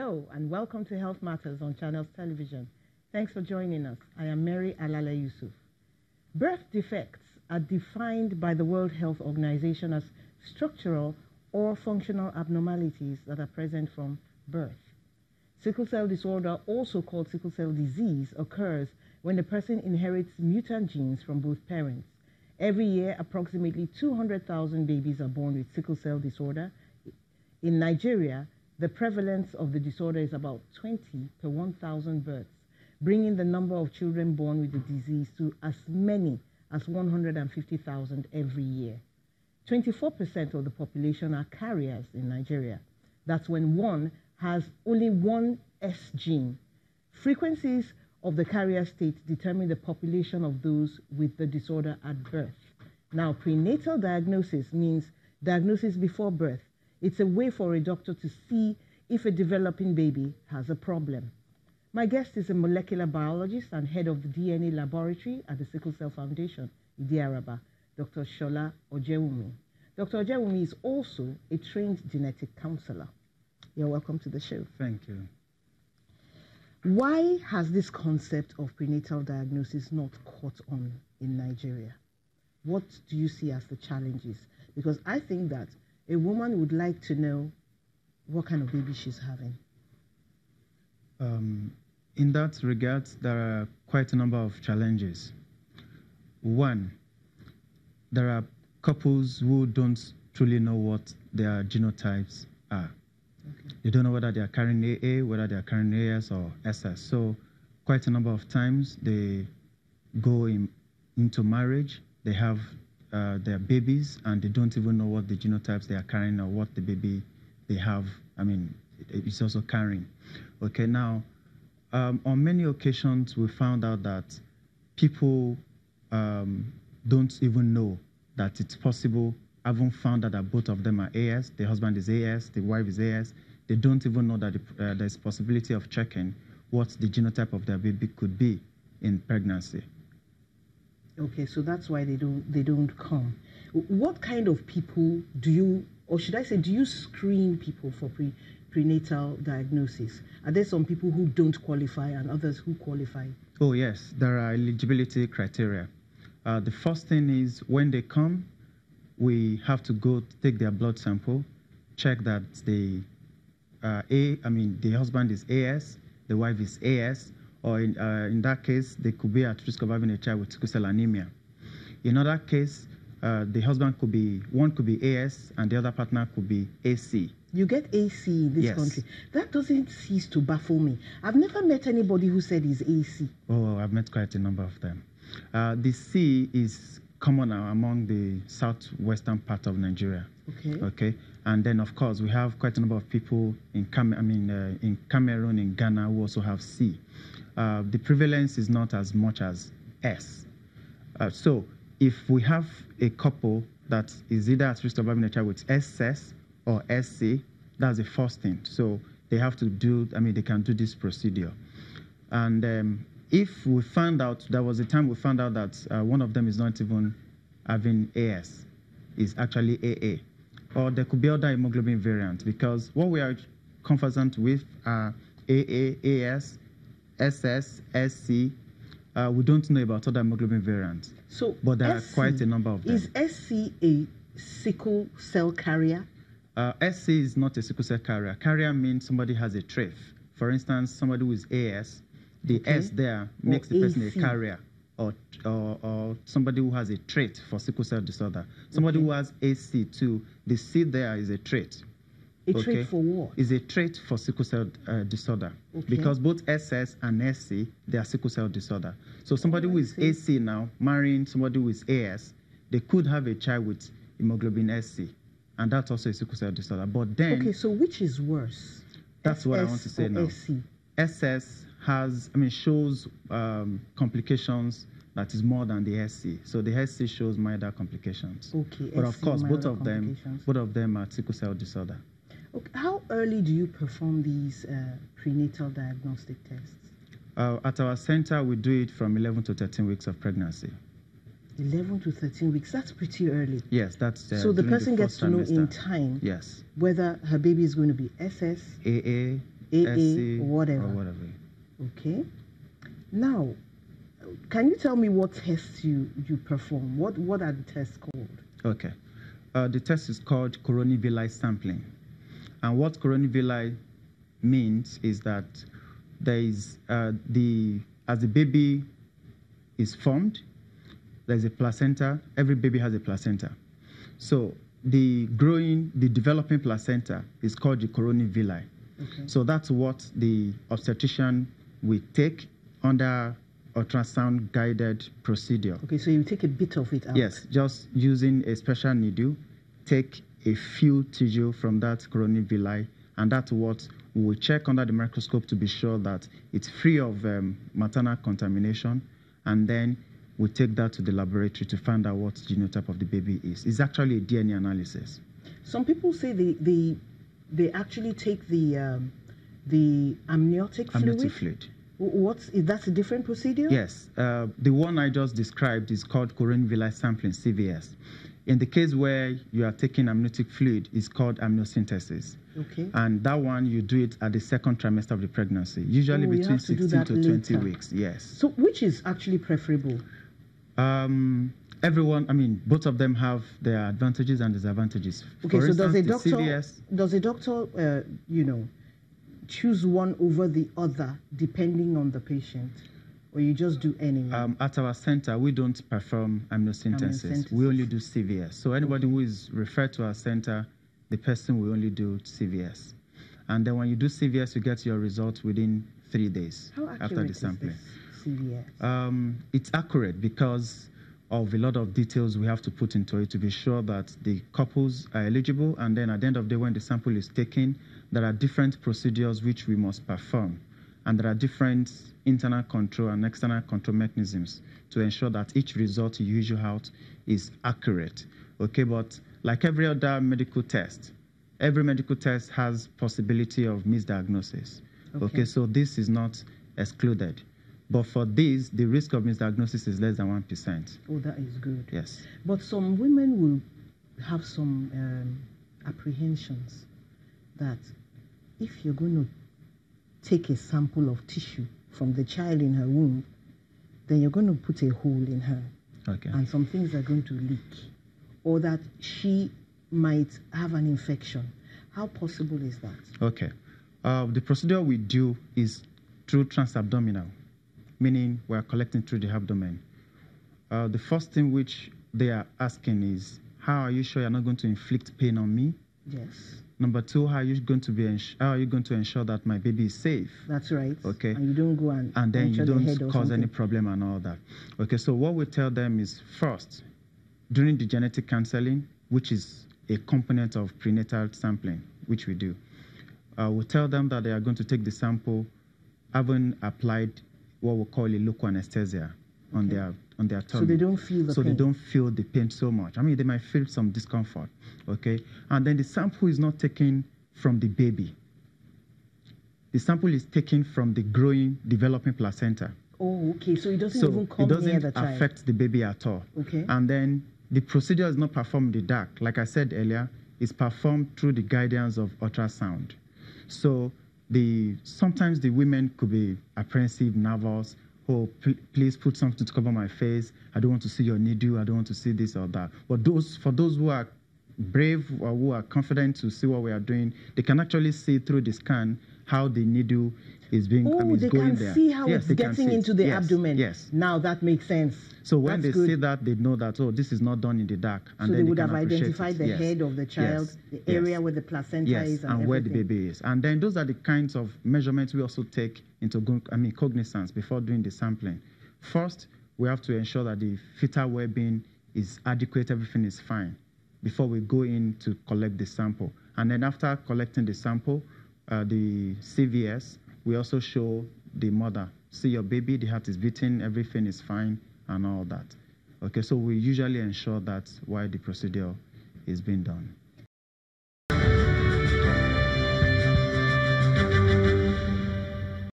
Hello, and welcome to Health Matters on Channels Television. Thanks for joining us. I am Mary Alale Yusuf. Birth defects are defined by the World Health Organization as structural or functional abnormalities that are present from birth. Sickle cell disorder, also called sickle cell disease, occurs when the person inherits mutant genes from both parents. Every year, approximately 200,000 babies are born with sickle cell disorder. In Nigeria, the prevalence of the disorder is about 20 per 1,000 births, bringing the number of children born with the disease to as many as 150,000 every year. 24% of the population are carriers in Nigeria. That's when one has only one S gene. Frequencies of the carrier state determine the population of those with the disorder at birth. Now, prenatal diagnosis means diagnosis before birth. It's a way for a doctor to see if a developing baby has a problem. My guest is a molecular biologist and head of the DNA laboratory at the Sickle Cell Foundation, in Idi-Araba, Dr. Shola Ojewumi. Dr. Ojewumi is also a trained genetic counselor. You're welcome to the show. Thank you. Why has this concept of prenatal diagnosis not caught on in Nigeria? What do you see as the challenges? Because I think that a woman would like to know what kind of baby she's having. Um, in that regard, there are quite a number of challenges. One, there are couples who don't truly know what their genotypes are. Okay. They don't know whether they are carrying AA, whether they are carrying AS or SS. So, quite a number of times they go in, into marriage, they have uh, their babies, and they don't even know what the genotypes they are carrying or what the baby they have. I mean, it's also carrying. Okay, now, um, on many occasions, we found out that people um, don't even know that it's possible. I haven't found out that both of them are AS. The husband is AS, the wife is AS. They don't even know that uh, there's possibility of checking what the genotype of their baby could be in pregnancy. Okay, so that's why they don't they don't come. What kind of people do you, or should I say, do you screen people for pre, prenatal diagnosis? Are there some people who don't qualify and others who qualify? Oh yes, there are eligibility criteria. Uh, the first thing is when they come, we have to go take their blood sample, check that the uh, A, I mean the husband is AS, the wife is AS, or in, uh, in that case, they could be at risk of having a child with sickle cell anemia. In other case, uh, the husband could be, one could be AS and the other partner could be AC. You get AC in this yes. country. That doesn't cease to baffle me. I've never met anybody who said he's AC. Oh, I've met quite a number of them. Uh, the C is common among the southwestern part of Nigeria. Okay. Okay. And then, of course, we have quite a number of people in Cam- I mean, uh, in Cameroon, in Ghana, who also have C. Uh, the prevalence is not as much as S. Uh, so if we have a couple that is either at risk of having a child with SS or SC, that's the first thing. So they have to do, I mean, they can do this procedure. And um, if we find out, there was a time we found out that uh, one of them is not even having AS, is actually AA. Or there could be other hemoglobin variants because what we are conversant with are AA, AS, SS, SC. Uh, we don't know about other hemoglobin variants. So, but there SC, are quite a number of them. Is SC a sickle cell carrier? Uh, SC is not a sickle cell carrier. Carrier means somebody has a trait. For instance, somebody who is AS, the okay. S there makes or the person AC. a carrier. Or, or, or, somebody who has a trait for sickle cell disorder. Somebody okay. who has AC too, the C there is a trait. A okay, trait for what? Is a trait for sickle cell uh, disorder. Okay. Because both SS and SC, they are sickle cell disorder. So somebody oh, who is see. AC now, marrying somebody who is AS, they could have a child with hemoglobin SC. And that's also a sickle cell disorder. But then... Okay, so which is worse? That's SS what I want to say now. SC? SS has, I mean, shows um, complications that is more than the SC. So the SC shows milder complications. Okay. But SC of course, both of them, both of them are sickle cell disorder. Okay. How early do you perform these uh, prenatal diagnostic tests? Uh, at our center, we do it from 11 to 13 weeks of pregnancy. 11 to 13 weeks, that's pretty early. Yes, that's uh, So the person the gets to know in time yes. whether her baby is going to be SS, AA, AA, SC, whatever. Or whatever. Okay. Now, can you tell me what tests you, you perform? What, what are the tests called? Okay. Uh, the test is called chorionic villi sampling. And what chorionic villi means is that there is uh, the, as the baby is formed, there's a placenta. Every baby has a placenta. So the growing, the developing placenta is called the chorionic villi. Okay. So that's what the obstetrician will take under ultrasound guided procedure. Okay, so you take a bit of it out. Yes, just using a special needle, take a few tissue from that chorionic villi, and that's what we will check under the microscope to be sure that it's free of um, maternal contamination, and then we take that to the laboratory to find out what genotype of the baby is. It's actually a DNA analysis. Some people say they, they, they actually take the, um, the amniotic fluid. Amniotic fluid. Wh- What's, is that a different procedure? Yes, uh, the one I just described is called chorionic villi sampling, CVS. In the case where you are taking amniotic fluid, it's called amniocentesis. Okay. And that one, you do it at the second trimester of the pregnancy, usually Oh, between have to 16 to 20 later. weeks. Yes. So which is actually preferable? Um, everyone, I mean, both of them have their advantages and disadvantages. Okay, For so does a doctor does a doctor uh, you know choose one over the other depending on the patient, or you just do any? um, at our center, we don't perform amniocentesis. We only do CVS. So anybody who is referred to our center, the person will only do CVS. And then when you do CVS, you get your results within three days after the sampling. CVS? Um, it's accurate because of a lot of details we have to put into it to be sure that the couples are eligible. And then at the end of the day, when the sample is taken, there are different procedures which we must perform. And there are different internal control and external control mechanisms to ensure that each result you issue out is accurate. Okay, but like every other medical test, every medical test has possibility of misdiagnosis. Okay. okay so this is not excluded. But for this, the risk of misdiagnosis is less than 1%. oh, that is good. Yes. But some women will have some um, apprehensions that if you're going to take a sample of tissue from the child in her womb, then you're going to put a hole in her Okay. and some things are going to leak, or that she might have an infection. How possible is that? Okay. Uh, the procedure we do is through transabdominal, meaning we are collecting through the abdomen. Uh, the first thing which they are asking is, how are you sure you're not going to inflict pain on me? Yes, Number two, how are you going to be? Ens- how are you going to ensure that my baby is safe? that's right. Okay. And you don't go and and then you puncture the head don't cause any problem and all that. Okay, so what we tell them is first, during the genetic counseling, which is a component of prenatal sampling, which we do, uh, we tell them that they are going to take the sample, having applied what we call a local anesthesia on Okay. their on their So they don't feel the so pain. they don't feel the pain so much. I mean, they might feel some discomfort. Okay, and then the sample is not taken from the baby. The sample is taken from the growing, developing placenta. Oh, okay. So it doesn't So even it come near doesn't the child. affect the baby at all. Okay. And then the procedure is not performed in the dark. Like I said earlier, it's performed through the guidance of ultrasound. So the sometimes the women could be apprehensive, nervous. Oh, pl- please put something to cover my face. I don't want to see your needle. I don't want to see this or that. But those for those who are brave or who are confident to see what we are doing, they can actually see through the scan how the needle is being I Oh, mean, is they can there. see how Yes, it's getting into the Yes, abdomen. Yes. Now that makes sense. So when That's they good. see that, they know that oh, this is not done in the dark, and so then they would can have identified the Yes. head of the child, Yes. the Yes. area where the placenta yes, is, and, and where the baby is, and then those are the kinds of measurements we also take into I mean cognizance before doing the sampling. First, we have to ensure that the fetal well-being is adequate, everything is fine, before we go in to collect the sample. And then after collecting the sample, uh, the CVS, we also show the mother, see your baby, the heart is beating, everything is fine, and all that. Okay, so we usually ensure that while the procedure is being done.